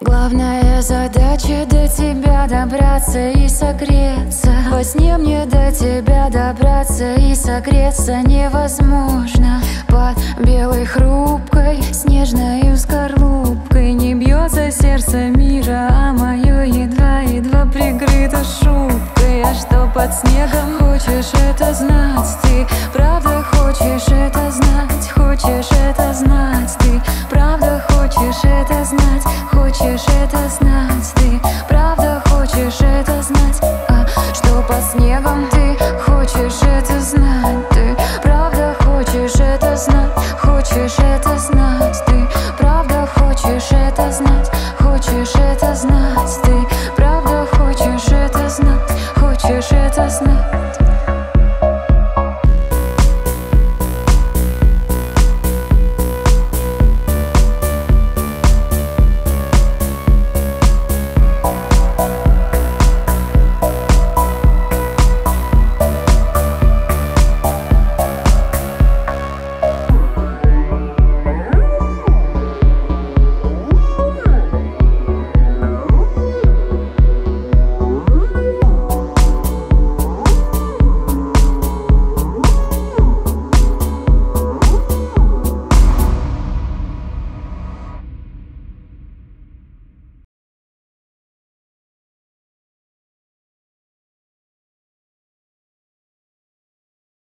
Главная задача до тебя добраться и согреться. Во сне мне до тебя добраться и согреться невозможно. Под белой хрупкой снежной скорлупкой Не бьется сердце мира, а мое едва-едва прикрыто шубкой. А что под снегом хочешь это знать? Ты Правда хочешь хочешь это знать? Ты правда хочешь это знать? А что по снегом ты хочешь это знать? Ты правда хочешь это знать? Хочешь это знать? Ты правда хочешь это знать? Хочешь это знать